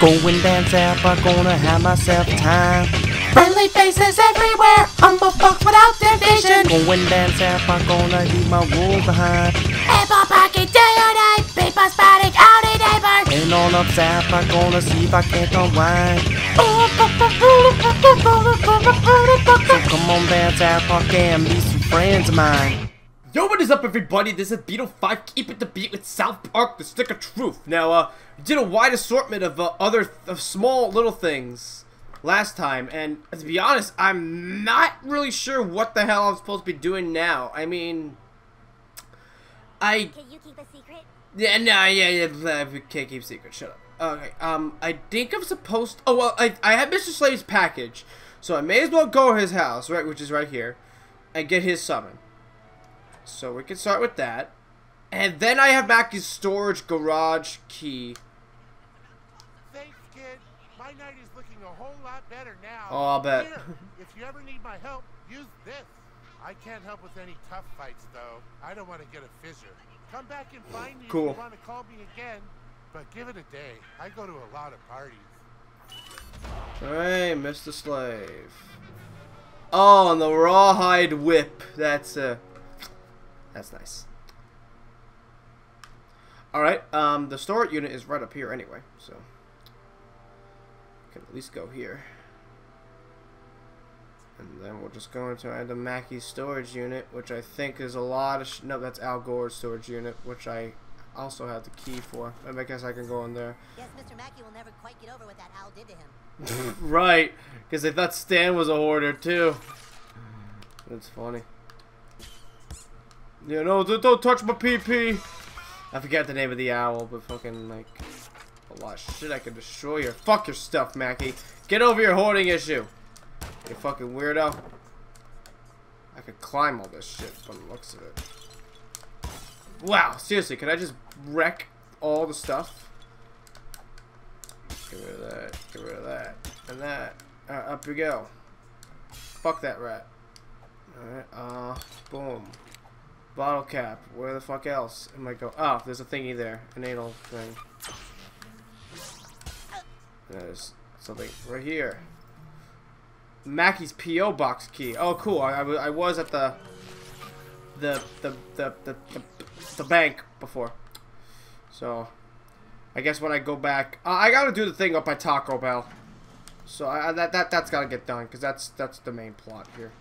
Going down south, I'm gonna have myself time. Friendly faces everywhere, I'm a fuck without temptation. Going down south, I'm gonna leave my wool behind. If Apple pocket day or night, people spotting out in neighbors. And on up south, I'm gonna see if I can't unwind. So come on down South Park and be some friends of mine. Yo, what is up everybody? This is Beatle 5, keep it the beat with South Park, the stick of truth. Now, uh, we did a wide assortment of uh, other, th of small little things last time, and to be honest, I'm not really sure what the hell I'm supposed to be doing now. I mean, I, Can you keep a secret? yeah, no, yeah, yeah, we can't keep secrets, shut up. Okay, um, I think I'm supposed, oh, well, I, I have Mr. Slave's package, so I may as well go to his house, right, which is right here, and get his summon. So we can start with that. And then I have Mackey's storage garage key. My night is looking a whole lot better now. Oh, I'll bet. Here, if you ever need my help, use this. I can't help with any tough fights, though. I don't want to get a fissure. Come back and find me Cool. if you want to call me again. But give it a day. I go to a lot of parties. Alright, Mr. Slave. Oh, and the rawhide whip. That's, uh, that's nice. Alright, um, the storage unit is right up here anyway, so. Can at least go here. And then we'll just go into the Mackey storage unit, which I think is a lot of sh no, that's Al Gore's storage unit, which I also have the key for. I guess I can go in there. Guess Mr. Mackey will never quite get over what that owl did to him. right, because they thought Stan was a hoarder too. That's funny. Yeah, no, don't, don't touch my PP. I forget the name of the owl, but fucking like a lot of shit I can destroy your fuck your stuff, Mackey. Get over your hoarding issue. You fucking weirdo. I could climb all this shit from the looks of it. Wow, seriously, can I just wreck all the stuff? Get rid of that, get rid of that, and that. Uh, up we go. Fuck that rat. Alright, uh, boom. Bottle cap. Where the fuck else am I go? Oh, there's a thingy there. An anal thing. There's something right here. Mackey's P.O. box key. Oh, cool. I, I, I was at the the the, the the the the bank before. So, I guess when I go back, uh, I gotta do the thing up by Taco Bell. So I, that that that's gotta get done because that's that's the main plot here.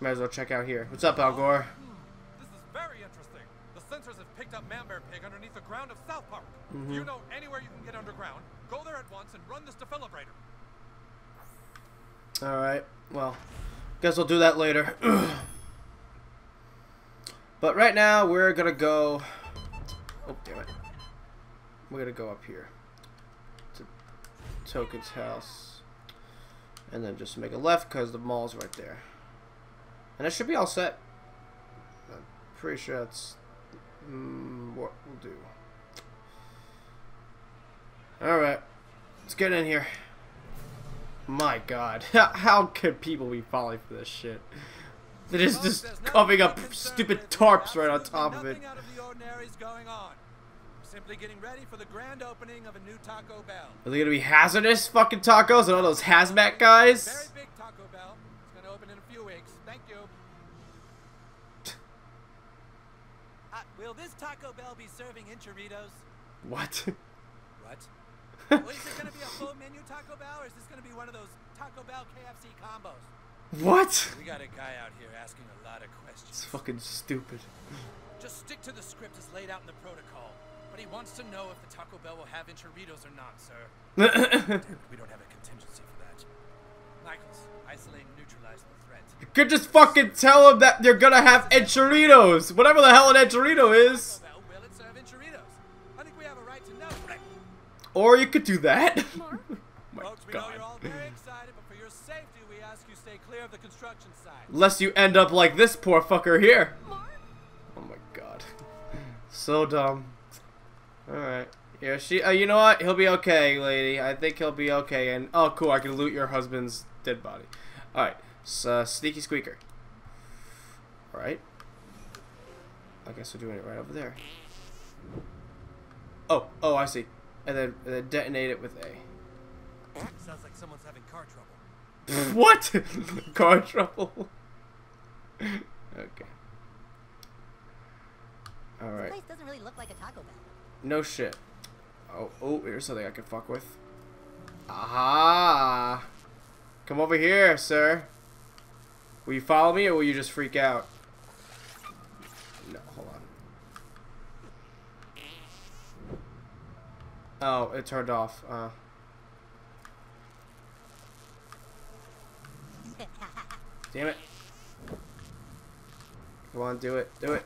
Might as well check out here. What's up, Al Gore? Sensors have picked up Manbear Pig underneath the ground of South Park. Mm-hmm. Do you know anywhere you can get underground? Go there at once and run this defibrillator. All right. Well, guess we'll do that later. but right now we're gonna go. Oh damn it! We're gonna go up here to Token's house, and then just make a left because the mall's right there, and it should be all set. I'm pretty sure that's mm, what we'll do. All right, let's get in here. My god. How, could people be falling for this shit? They're just, just covering up to be concerned. stupid tarps right on top of it. Of the ordinary is going on. We're simply getting ready for the grand opening of a new Taco Bell. Are they gonna be hazardous fucking tacos and all those hazmat guys? Will this Taco Bell be serving enchiladas? What? What? well, is it going to be a full menu Taco Bell, or is this going to be one of those Taco Bell KFC combos? what? We got a guy out here asking a lot of questions. It's fucking stupid. Just stick to the script as laid out in the protocol. But he wants to know if the Taco Bell will have enchiladas or not, sir. Damn we don't have a contingency. Michaels, isolate and neutralize the threat. you could just fucking tell them that they're gonna have enchiladas. Whatever the hell an enchirito is. Taco Bell, will it serve enchiladas? I think we have a right to know. Or you could do that. Oh my Folks, we know God. you're all very excited, but for your safety, we ask you stay clear of the construction site. Unless you end up like this poor fucker here. Oh my god. So dumb. Alright. Yeah, she, uh, you know what? He'll be okay, lady. I think he'll be okay. And, oh, cool, I can loot your husband's dead body. Alright. So, sneaky squeaker. Alright. I guess we're doing it right over there. Oh, oh, I see. And then, and then detonate it with A. Sounds like someone's having car trouble. what? Car trouble. okay. All right. This Place doesn't really look like a Taco Bell. No shit. Oh, oh, here's something I can fuck with. Aha! Come over here, sir. Will you follow me or will you just freak out? No, hold on. Oh, it turned off. Uh. Damn it. Come on, do it. Do it.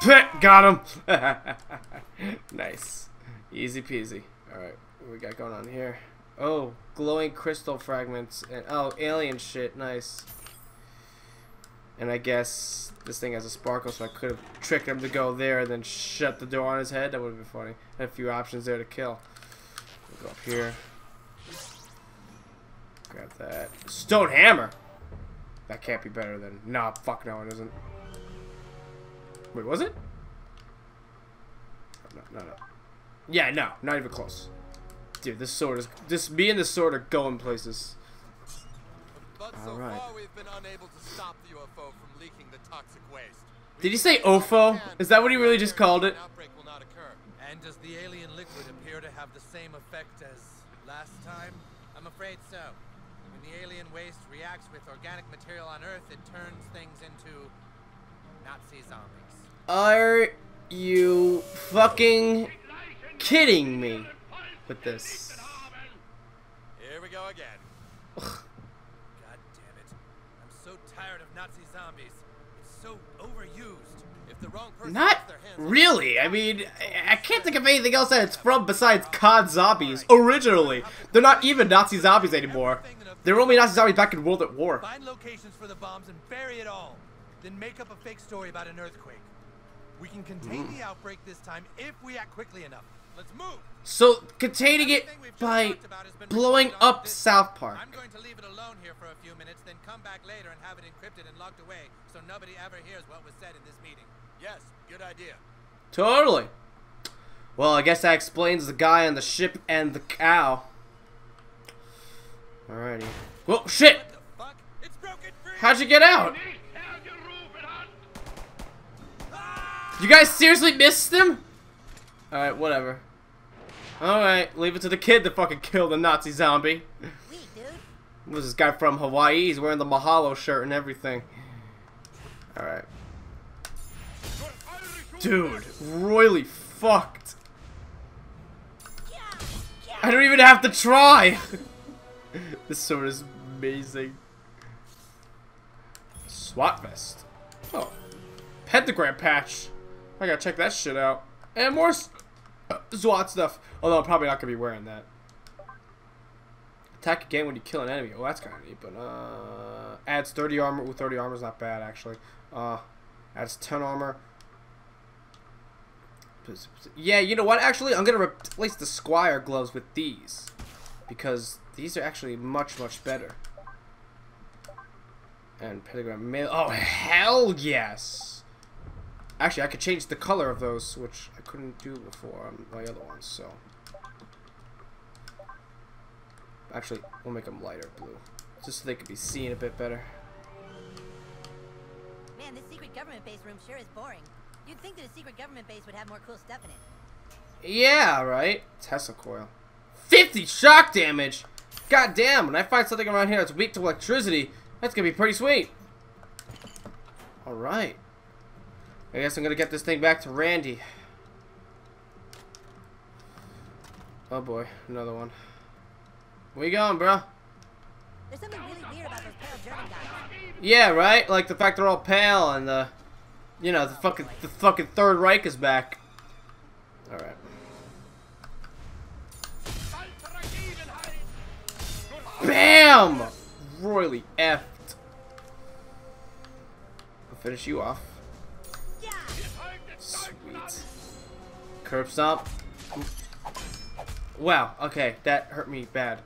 Got him! nice. Easy peasy. Alright, what we got going on here? Oh, glowing crystal fragments. and Oh, alien shit. Nice. And I guess this thing has a sparkle, so I could have tricked him to go there and then shut the door on his head. That would have been funny. Had a few options there to kill. We'll go up here. Grab that. Stone hammer! That can't be better than... Nah, fuck no, it isn't. Wait, was it? No, no, no. Yeah, no, not even close. Dude, this sword is... This, me and this sword are going places. But so Alright. far we've been unable to stop the UFO from leaking the toxic waste. Did he say OFO? Is that what he really just called it? An outbreak will not occur. And does the alien liquid appear to have the same effect as last time? I'm afraid so. When the alien waste reacts with organic material on Earth, it turns things into Nazi zombies. Are you fucking kidding me with this? Here we go again. God damn it. I'm so tired of Nazi zombies. It's so overused. If the wrong person Not gets their hands on it, really. I mean, I- oh, I can't think of anything else that it's from besides oh, COD zombies. Originally, they're not even Nazi zombies anymore. They were only Nazi zombies back in World at War. Find locations for the bombs and bury it all. Then make up a fake story about an earthquake. We can contain Mm. the outbreak this time if we act quickly enough. Let's move. So containing it Everything we've just by talked about has been blowing up this- South Park. I'm going to leave it alone here for a few minutes, then come back later and have it encrypted and locked away so nobody ever hears what was said in this meeting. Yes, good idea. Totally. Well, I guess that explains the guy on the ship and the cow. Alrighty. Whoa, shit! What the fuck? It's broken free! How'd you get out? You guys seriously missed them? Alright, whatever. Alright, leave it to the kid to fucking kill the Nazi zombie. Dude. Was this guy from Hawaii? He's wearing the Mahalo shirt and everything. Alright. Dude, royally fucked. I don't even have to try! this sword is amazing. SWAT vest. Oh. Pentagram patch. I gotta check that shit out. And more SWAT stuff. Although I'm probably not gonna be wearing that. Attack again when you kill an enemy. Oh, that's kind of neat. But uh, adds 30 armor. Ooh, 30 armor is not bad actually. Uh, adds 10 armor. Yeah, you know what? Actually, I'm gonna replace the Squire gloves with these because these are actually much much better. And pentagram mail. Oh hell yes! Actually, I could change the color of those, which I couldn't do before on my other ones. So. Actually, we'll make them lighter blue. Just so they could be seen a bit better. Man, this secret government base room sure is boring. You'd think that a secret government base would have more cool stuff in it. Yeah, right? Tesla coil. 50 shock damage! God damn, when I find something around here that's weak to electricity, that's gonna be pretty sweet. Alright. I guess I'm gonna get this thing back to Randy. Oh boy, another one. Where you going, bro? There's something really weird about those pale German guys. Yeah, right? Like the fact they're all pale and the, you know, the fucking the fucking Third Reich is back. All right. Bam! Royally effed. I'll finish you off. Curb stomp. Wow. Okay, that hurt me bad.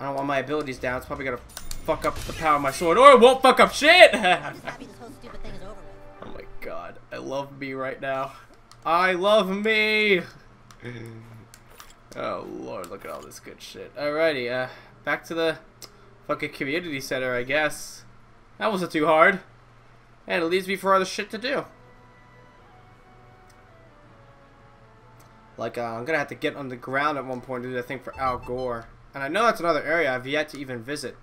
I don't want my abilities down. It's probably gonna fuck up the power of my sword, or it won't fuck up shit. I'm just happy this whole stupid thing is over with. Oh my god, I love me right now. I love me. Oh lord, look at all this good shit. Alrighty, uh, back to the fucking community center, I guess. That wasn't too hard. And it leaves me for other shit to do. Like, uh, I'm gonna have to get on the ground at one point to do that thing for Al Gore. And I know that's another area I've yet to even visit.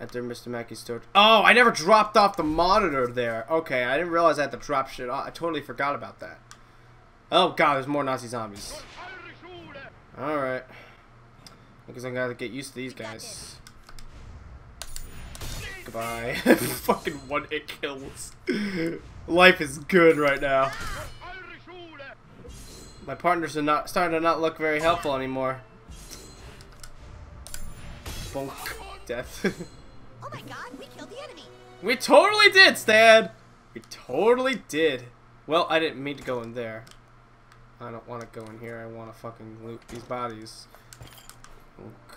Enter Mr. Mackey's storage. Oh, I never dropped off the monitor there. Okay, I didn't realize I had to drop shit off. I totally forgot about that. Oh god, there's more Nazi zombies. Alright. I have to get used to these guys. Goodbye. Fucking one hit kills. Life is good right now. My partners are not starting to not look very helpful anymore. Bonk. Death. Oh my god, we killed the enemy. we totally did, Stan! We totally did. Well, I didn't mean to go in there. I don't want to go in here. I want to fucking loot these bodies. Bonk.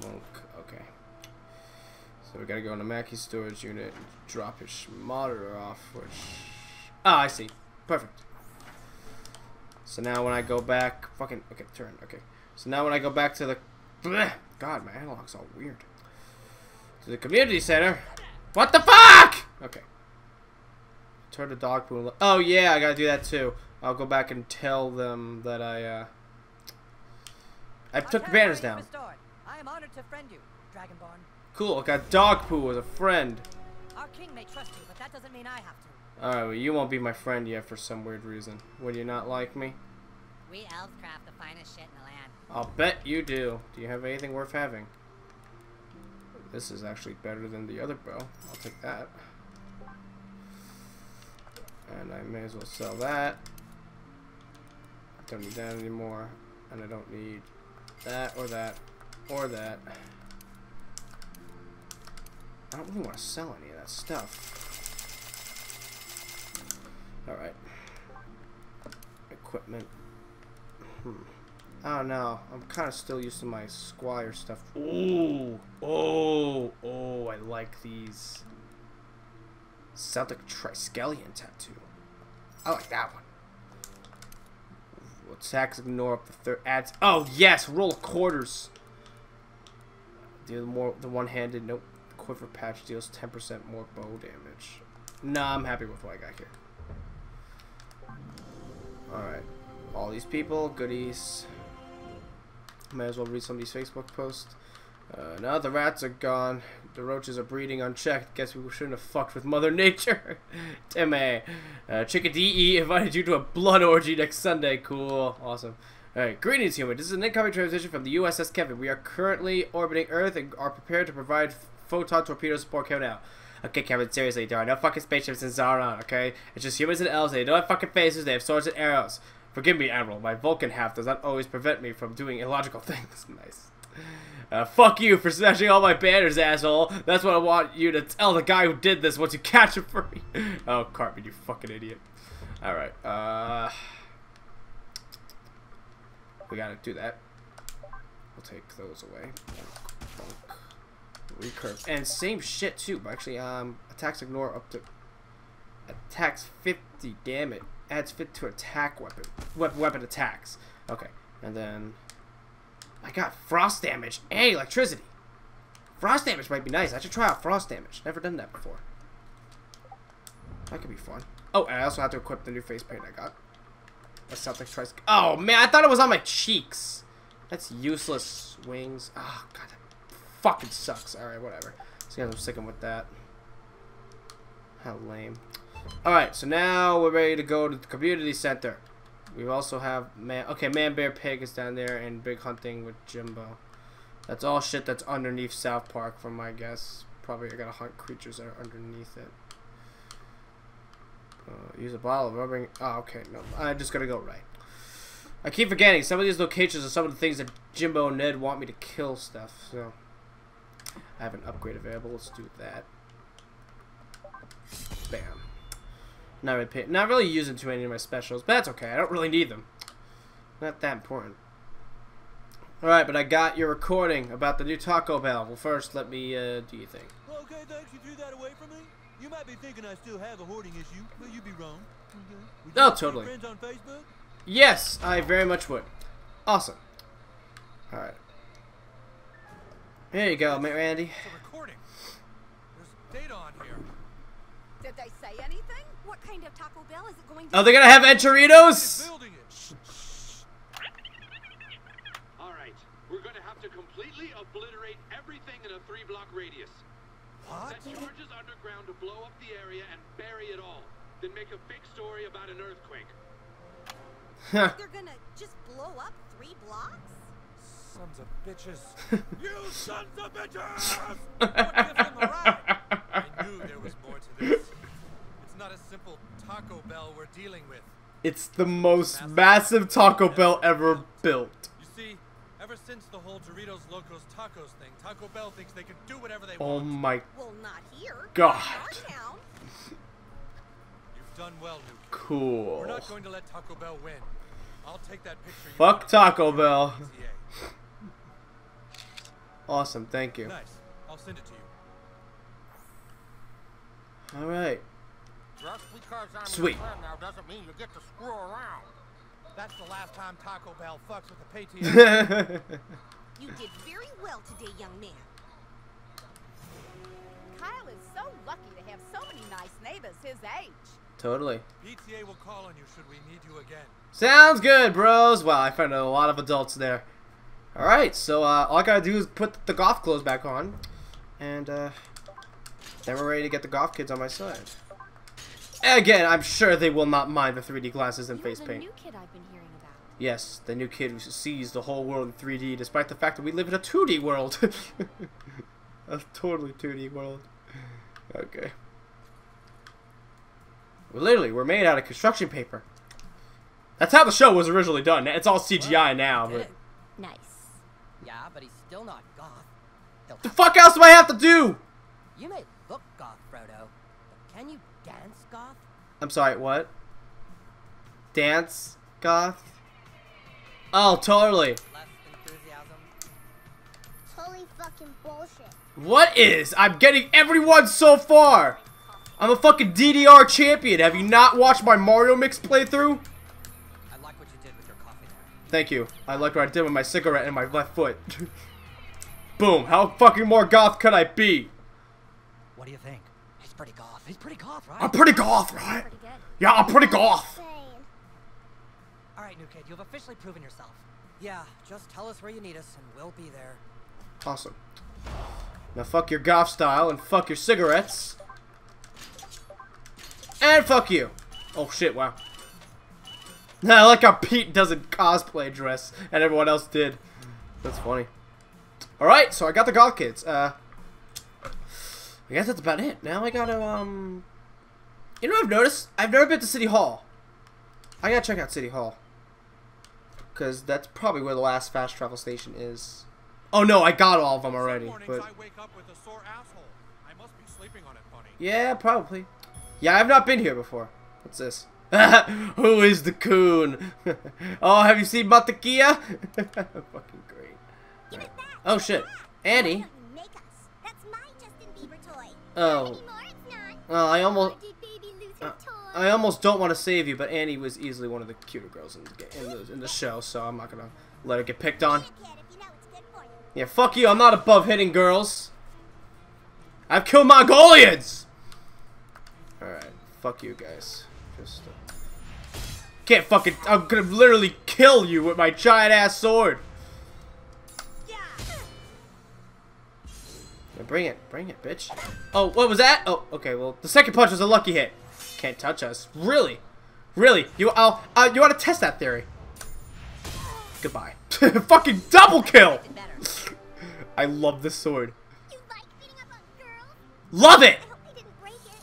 Bonk. Okay. So we gotta go into Mackey's storage unit and drop his monitor off, which... Ah, I see. Perfect. So now when I go back... Fucking... Okay, turn. Okay. So now when I go back to the... Blech! God, my analog's all weird. To the community center. What the fuck? Okay. Turn the dog poo. Oh yeah, I gotta do that too. I'll go back and tell them that I uh I took the banners down. I am honored to friend you, Dragonborn. Cool. I got dog poo as a friend. Our king may trust you, but that doesn't mean I have to. All right, well you won't be my friend yet for some weird reason. Would you not like me? We elves craft the finest shit in the land. I'll bet you do. Do you have anything worth having? This is actually better than the other bow. I'll take that. And I may as well sell that. Don't need that anymore. And I don't need that or that or that. I don't really want to sell any of that stuff. Alright. Equipment. Hmm. I don't know. I'm kind of still used to my Squire stuff. Ooh. Oh. Oh, I like these. Celtic Triskelion tattoo. I like that one. Attacks ignore up the third adds. Oh yes, roll quarters. Do the more the one-handed. Nope. Quiver patch deals 10% more bow damage. Nah, I'm happy with what I got here. Alright. All these people, goodies. Might as well read some of these Facebook posts. Uh, now the rats are gone. The roaches are breeding unchecked. Guess we shouldn't have fucked with Mother Nature. Timmy. Uh, Chickadee invited you to a blood orgy next Sunday. Cool. Awesome. Alright, greetings human. This is an incoming transition from the USS Kevin. We are currently orbiting Earth and are prepared to provide photon torpedo support. Kevin out. Okay, Kevin, seriously, there are no fucking spaceships in Zaron, okay? It's just humans and elves. They don't have fucking faces. They have swords and arrows. Forgive me, Admiral. My Vulcan half does not always prevent me from doing illogical things. nice. Uh, fuck you for smashing all my banners, asshole. That's what I want you to tell the guy who did this once you catch him for me. oh, Cartman, you fucking idiot. Alright, uh... We gotta do that. We'll take those away. Recurve. And same shit, too. But actually, um, attacks ignore up to... Attacks 50, damn it. Adds fit to attack weapon. We weapon attacks. Okay. And then... I got frost damage and electricity. Frost damage might be nice. I should try out frost damage. Never done that before. That could be fun. Oh, and I also have to equip the new face paint I got. A Celtic tries. Oh man, I thought it was on my cheeks. That's useless wings. Oh god, that fucking sucks. All right, whatever. So guys, I'm sticking with that. How lame. All right, so now we're ready to go to the community center. We also have man. Okay, man, bear, pig is down there, and big hunting with Jimbo. That's all shit that's underneath South Park, from my guess. Probably I gotta hunt creatures that are underneath it. Uh, use a bottle of rubbing. Oh, okay. No, I just gotta go right. I keep forgetting some of these locations are some of the things that Jimbo and Ned want me to kill stuff. So I have an upgrade available. Let's do that. Bam. Not really, pay, not really using too many of my specials, but that's okay. I don't really need them. Not that important. All right, but I got your recording about the new Taco Bell. Well, first, let me uh, do you think. Okay, thanks. You threw that away from me. You might be thinking I still have a hoarding issue, but you'd be wrong. Okay. Would you Oh, like to be totally. Friends on Facebook? Yes, I very much would. Awesome. Alright. Here you go, mate Randy. Recording. There's data on here. Did they say anything? What kind of Taco Bell is it going to Oh, they're gonna have enchiritos? All right, we're going to have to completely obliterate everything in a three-block radius. What? Set charges underground to blow up the area and bury it all. Then make a big story about an earthquake. They're gonna just blow up three blocks? Sons of bitches. you sons of bitches! What gives them a ride? I knew there was more to this. It's not a simple Taco Bell we're dealing with. It's the most massive Taco Bell ever built. You see, ever since the whole Doritos Locos Tacos thing, Taco Bell thinks they can do whatever they want. Oh want. my Well, not here. God. Not in our town. You've done well, Nuke. cool. We're not going to let Taco Bell win. I'll take that picture. Fuck took. Taco Bell. PTA. Awesome, thank you. Nice. I'll send it to you. Alright. Just because I'm Sweet. your now doesn't mean you get to screw around. That's the last time Taco Bell fucks with the PTA. You did very well today, young man. Kyle is so lucky to have so many nice neighbors his age. totally. PTA will call on you should we need you again. Sounds good, bros. Wow, I found a lot of adults there. Alright, so uh, all I gotta do is put the golf clothes back on. And uh, then we're ready to get the golf kids on my side. Again, I'm sure they will not mind the 3D glasses and You're face paint. new kid I've been hearing about. Yes, the new kid who sees the whole world in 3D, despite the fact that we live in a 2D world. a totally 2D world. Okay. Well, literally, we're made out of construction paper. That's how the show was originally done. It's all CGI now, but Nice. Yeah, but he's still not goth. He'll the fuck else do I have to do? You may look goth, Frodo, but can you dance goth? I'm sorry, what? Dance, goth? Oh, totally. Less enthusiasm. Totally fucking bullshit. What is? I'm getting everyone so far. I'm a fucking DDR champion. Have you not watched my Mario Mix playthrough? Thank you. I like what I did with my cigarette and my left foot. Boom. How fucking more goth could I be? What do you think? He's pretty goth. He's pretty goth, right? I'm pretty goth, right? Pretty good. Yeah, I'm pretty goth. Insane. All right, new kid, you've officially proven yourself. Yeah, just tell us where you need us, and we'll be there. Awesome. Now fuck your goth style and fuck your cigarettes. And fuck you. Oh shit, wow. I like how Pete doesn't cosplay dress and everyone else did. That's funny. Alright, so I got the goth kids. Uh I guess that's about it. Now I gotta um You know what I've noticed? I've never been to City Hall. I gotta check out City Hall. Cause that's probably where the last fast travel station is. Oh no, I got all of them already. But I wake up with a sore asshole. I must be sleeping on it funny. yeah, probably. Yeah, I've not been here before. What's this? Who is the coon? oh, have you seen Matakia? Fucking great. Give it back. Oh shit, Annie. Why make us? That's my Justin Bieber toy. Oh. Anymore, it's not. Oh, I almost, Or did baby lose uh. I almost don't want to save you, but Annie was easily one of the cuter girls in the, in the in the show, so I'm not gonna let her get picked on. Eat it, kid, if you know it's good for you. Yeah, fuck you. I'm not above hitting girls. I've killed Mongolians. All right, fuck you guys. Just uh, can't fucking. I'm gonna literally kill you with my giant ass sword. Yeah, bring it, bring it, bitch. Oh, what was that? Oh, okay. Well, the second punch was a lucky hit. Can't touch us. Really, really. You, I'll, uh, you want to test that theory? Goodbye. fucking double kill. I love this sword. Like beating up on girls? Love it. I hope they didn't break it.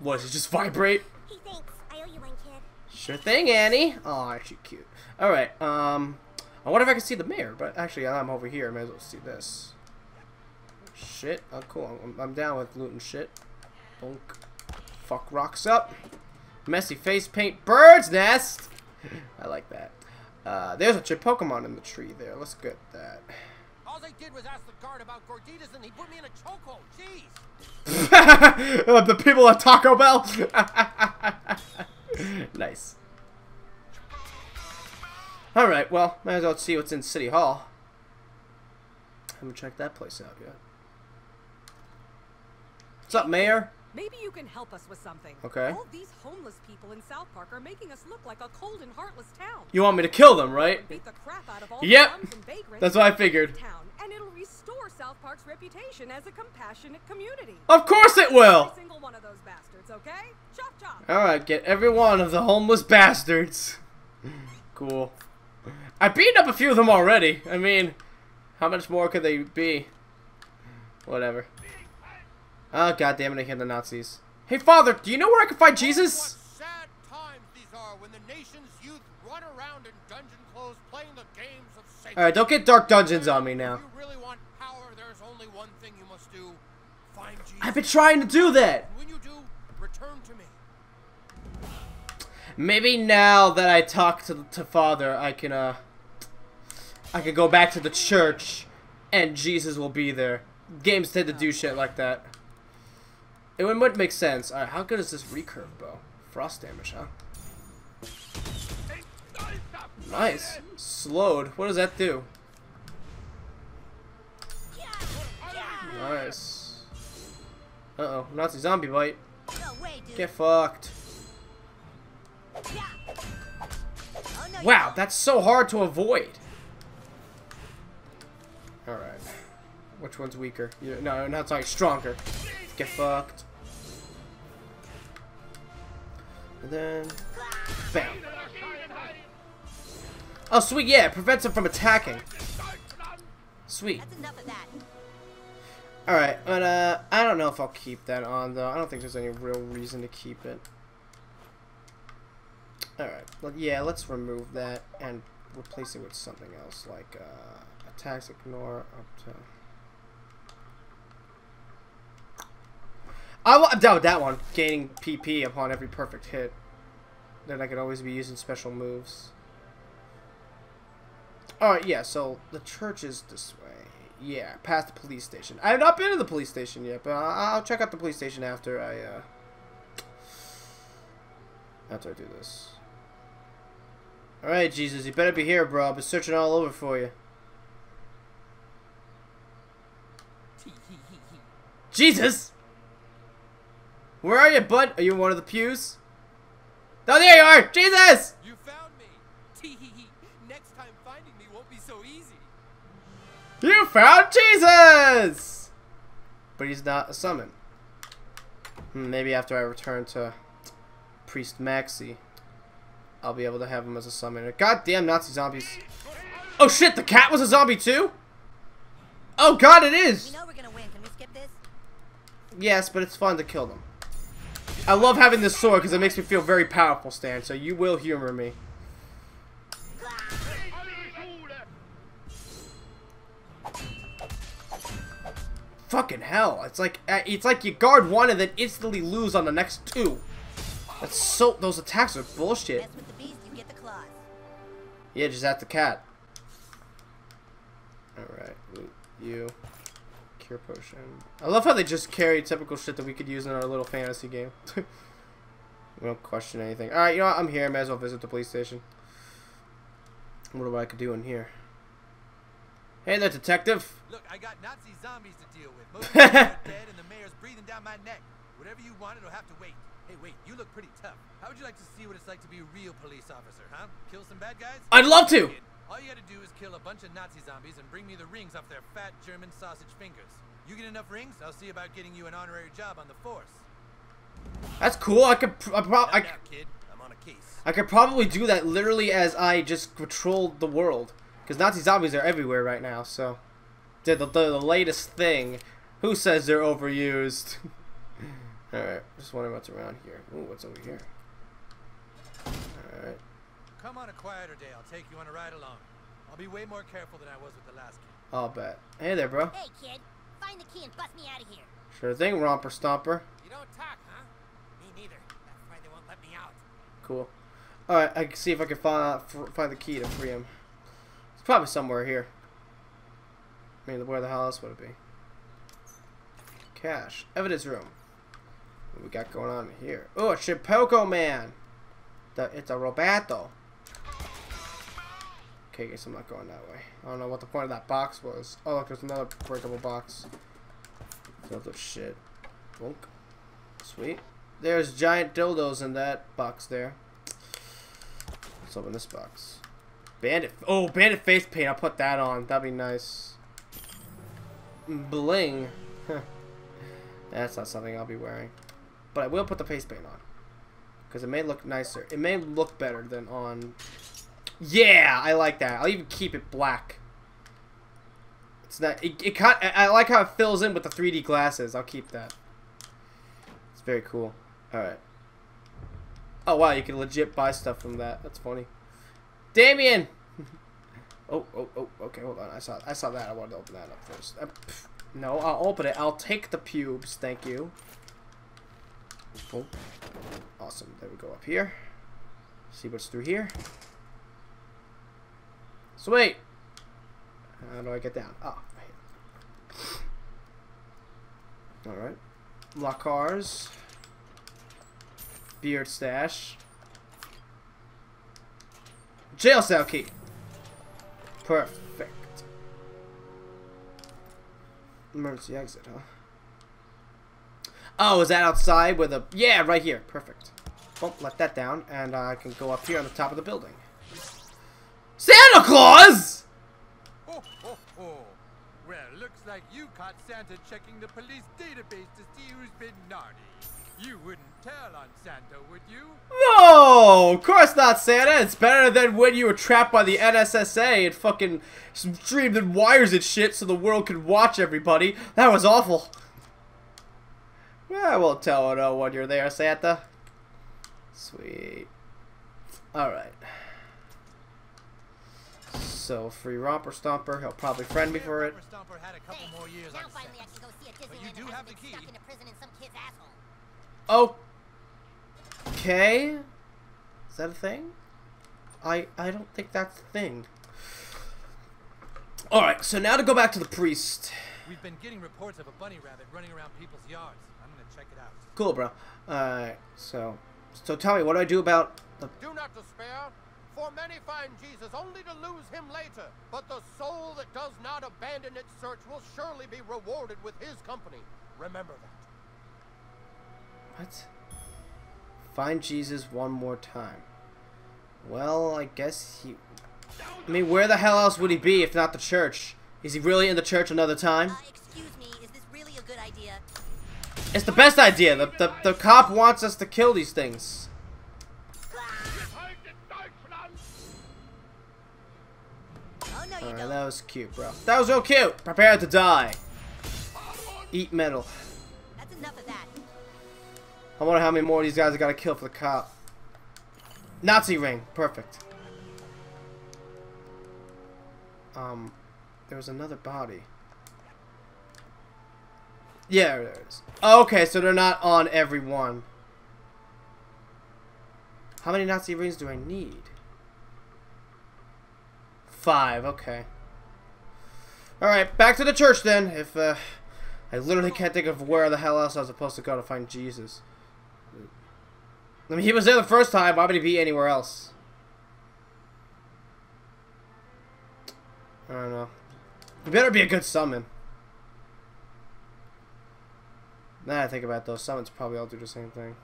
What does it just vibrate? Hey, thanks. I owe you one, kid. Sure thing, Annie. Oh, actually cute. All right. Um, I wonder if I can see the mayor, but actually I'm over here. I may as well see this. Shit. Oh, cool. I'm, I'm down with looting shit. Bonk. Fuck rocks up. Messy face paint bird's nest. I like that. Uh, there's a Chinpokomon in the tree there. Let's get that. All they did was ask the guard about Gorditas and he put me in a chokehold. Jeez. The people at Taco Bell. nice. Alright, well, might as well see what's in City Hall. I haven't checked that place out yet. What's up, Mayor? Maybe you can help us with something. Okay. All these homeless people in South Park are making us look like a cold and heartless town. You want me to kill them, right? Beat the crap out of all Yep. the bums and vagrants That's what I figured. Town, and it'll restore South Park's reputation as a compassionate community. Of course it will! Every single one of those bastards, okay? Chop chop. Alright, get every one of the homeless bastards. cool. I beat up a few of them already. I mean, how much more could they be? Whatever. Oh, god damn it, I hit the Nazis. Hey, Father, do you know where I can find Jesus? Sad times these are when the nation's youth run around in dungeon clothes playing the games of Satan. Alright, don't get Dark Dungeons on me now. If you really want power, there's only one thing you must do. Find Jesus. I've been trying to do that! When you do, return to me. Maybe now that I talk to, to Father, I can, uh... I can go back to the church, and Jesus will be there. Games tend to do shit like that. It would make sense. Alright, how good is this recurve bow? Frost damage, huh? Nice. Slowed. What does that do? Nice. Uh-oh. Nazi zombie bite. Get fucked. Wow, that's so hard to avoid. Alright. Which one's weaker? You, no, not sorry, stronger. Get fucked. And then... Bam. Oh, sweet, yeah, it prevents him from attacking. Sweet. Alright, but uh, I don't know if I'll keep that on, though. I don't think there's any real reason to keep it. Alright, well, yeah, let's remove that and replace it with something else, like uh, attacks ignore up to... I, down with that one, gaining PP upon every perfect hit. Then I could always be using special moves. Alright, yeah, so the church is this way. Yeah, past the police station. I have not been to the police station yet, but I'll, I'll check out the police station after I, uh... After I do this. Alright, Jesus, you better be here, bro. I've been searching all over for you. Jesus! Where are you, bud? Are you in one of the pews? Oh, there you are! Jesus! You found me. Tee hee hee. Next time finding me won't be so easy. You found Jesus! But he's not a summon. Hmm, maybe after I return to Priest Maxi, I'll be able to have him as a summoner. Goddamn Nazi zombies. Oh shit, the cat was a zombie too? Oh god, it is! We know we're gonna win. Can we skip this? Yes, but it's fun to kill them. I love having this sword because it makes me feel very powerful, Stan, so you will humor me. Fucking hell. It's like uh, it's like you guard one and then instantly lose on the next two. That's so those attacks are bullshit. Mess with the beast, you get the claws. Yeah, just at the cat. Alright, you. Cure potion. I love how they just carry typical shit that we could use in our little fantasy game. we don't question anything. Alright, you know what? I'm here. I May as well visit the police station. I wonder what I could do in here. Hey there, detective. Look, I got Nazi zombies to deal with. Most of them are dead and the mayor's breathing down my neck. Whatever you want, it'll have to wait. Hey, wait, you look pretty tough. How would you like to see what it's like to be a real police officer, huh? Kill some bad guys? I'd love to. All you gotta do is kill a bunch of Nazi zombies and bring me the rings off their fat German sausage fingers. You get enough rings, I'll see about getting you an honorary job on the force. That's cool. I could. pr- I, I, kid, I'm on a case. I could probably do that literally as I just patrolled the world. Because Nazi zombies are everywhere right now, so. Did the, the, the latest thing. Who says they're overused? Alright, just wondering what's around here. Ooh, what's over here? Alright. Come on a quieter day, I'll take you on a ride along. I'll be way more careful than I was with the last kid. I'll bet. Hey there, bro. Hey, kid. Find the key and bust me out of here. Sure thing, Romper Stomper. You don't talk, huh? Me neither. That's why they won't let me out. Cool. Alright, I can see if I can find, f- find the key to free him. It's probably somewhere here. I mean, where the hell else would it be? Cash. Evidence room. What we got going on here? Oh, a Chinpokomon. The, it's a Roberto. Okay, guess I'm not going that way. I don't know what the point of that box was. Oh, look, there's another breakable box. With shit. Bonk. Sweet. There's giant dildos in that box there. Let's open this box. Bandit. Oh, bandit face paint. I'll put that on. That'd be nice. Mm, bling. That's not something I'll be wearing. But I will put the face paint on. Because it may look nicer. It may look better than on... Yeah! I like that. I'll even keep it black. It's not... It, it kind, I like how it fills in with the 3D glasses. I'll keep that. It's very cool. Alright. Oh, wow. You can legit buy stuff from that. That's funny. Damien! oh, oh, oh. Okay, hold on. I saw, I saw that. I wanted to open that up first. Uh, no, I'll open it. I'll take the pubes. Thank you. Oh. Awesome. There we go up here. See what's through here. Sweet. How do I get down? Ah, right Alright. Lock cars. Beard stash. Jail cell key. Perfect. Emergency exit, huh? Oh, is that outside with a... Yeah, right here. Perfect. Well, let that down, and I can go up here on the top of the building. Santa Claus! Oh, oh, oh. Well, looks like you caught Santa checking the police database to see who's been naughty. You wouldn't tell on Santa, would you? No! Of course not, Santa. It's better than when you were trapped by the NSSA and fucking streamed in wires and shit so the world could watch everybody. That was awful. I won't tell uh, no one you're there, Santa. Sweet. Alright. So, free Romper Stomper. He'll probably friend me for it. Stomper had a couple more years Now on finally I can go see a But you Disneyland do that have hasn't the been key. stuck in a prison in some kid's asshole. Okay. Is that a thing? I I don't think that's a thing. Alright, so now to go back to the priest. We've been getting reports of a bunny rabbit running around people's yards. I'm gonna check it out. Cool, bro. Alright, so... So tell me, what do I do about the... Do not despair, for many find Jesus only to lose him later. But the soul that does not abandon its search will surely be rewarded with his company. Remember that. What? Find Jesus one more time. Well, I guess he... I mean, where the hell else would he be if not the church? Is he really in the church another time? Uh, excuse me, is this really a good idea? It's the best idea. The, the, the cop wants us to kill these things. No, don't. that was cute, bro. That was real cute. Prepare to die. Eat metal. That's enough of that. I wonder how many more of these guys I gotta kill for the cop. Nazi ring. Perfect. Um, there was another body. Yeah, there is. Okay, so they're not on every one. How many Nazi rings do I need? Five, okay. Alright, back to the church then. If, uh, I literally can't think of where the hell else I was supposed to go to find Jesus. I mean, he was there the first time. Why would he be anywhere else? I don't know. It better be a good summon. Now that I think about those summons probably all do the same thing.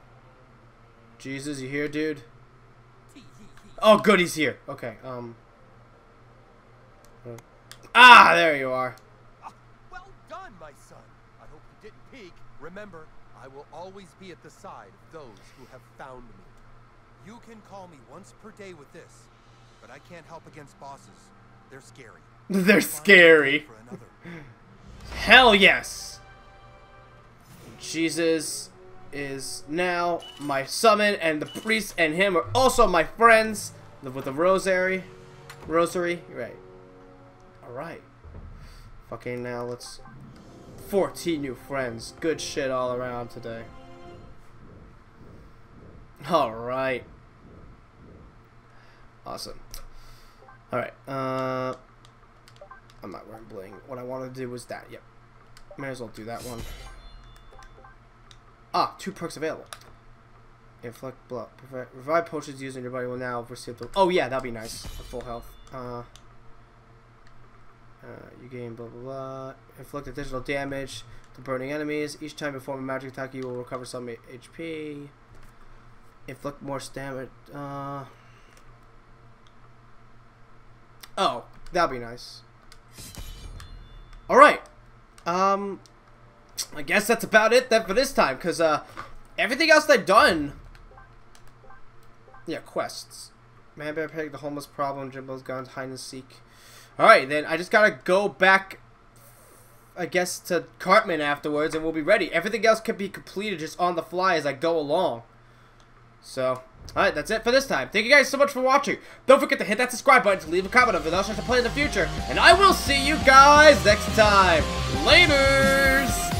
Jesus, you here, dude? Oh, good, he's here. Okay, um... Ah, there you are. Well done, my son. I hope you didn't peek. Remember, I will always be at the side of those who have found me. You can call me once per day with this, but I can't help against bosses. They're scary. They're scary. Hell yes! Jesus is now my summon, and the priest and him are also my friends Live with the rosary. Rosary, right. Alright. Fucking now let's... 14 new friends. Good shit all around today. Alright. Awesome. Alright, uh... I'm not wearing bling. What I wanted to do was that, yep. May as well do that one. Ah, two perks available. Inflict blood. Revive potions used in your body will now receive the... Oh yeah, that'd be nice. Full health. Uh, Uh, you gain blah blah blah. Inflict additional damage to burning enemies. Each time you perform a magic attack, you will recover some HP. Inflict more damage. Uh... Oh, that'd be nice. Alright. Um, I guess that's about it then for this time, because uh, everything else I've done... Yeah, quests. Man Bear Pig, the homeless problem, Jimbo's guns, hide and seek. Alright, then I just gotta go back, I guess, to Cartman afterwards, and we'll be ready. Everything else can be completed just on the fly as I go along. So, alright, that's it for this time. Thank you guys so much for watching. Don't forget to hit that subscribe button to leave a comment on videos to play in the future. And I will see you guys next time. Laters!